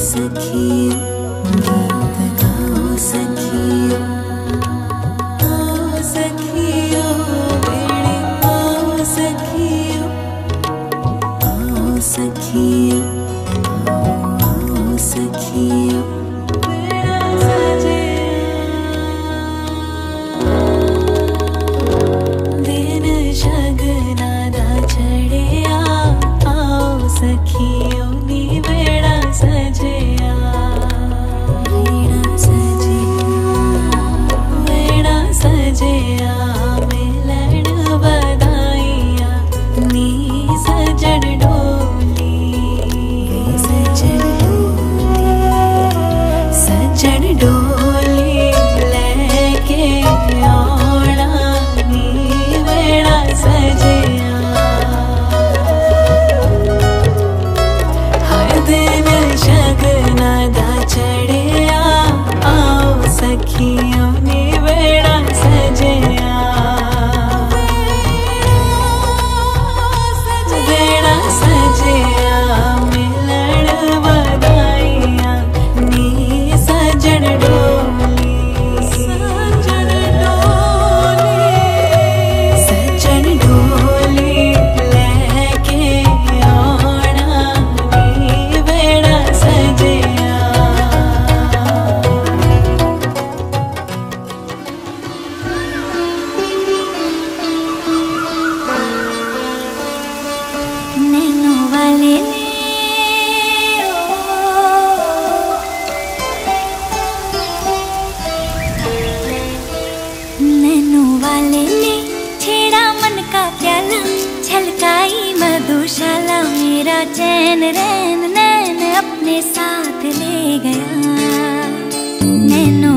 sakhi na मेरा चैन रैन नैन अपने साथ ले गया। नैनो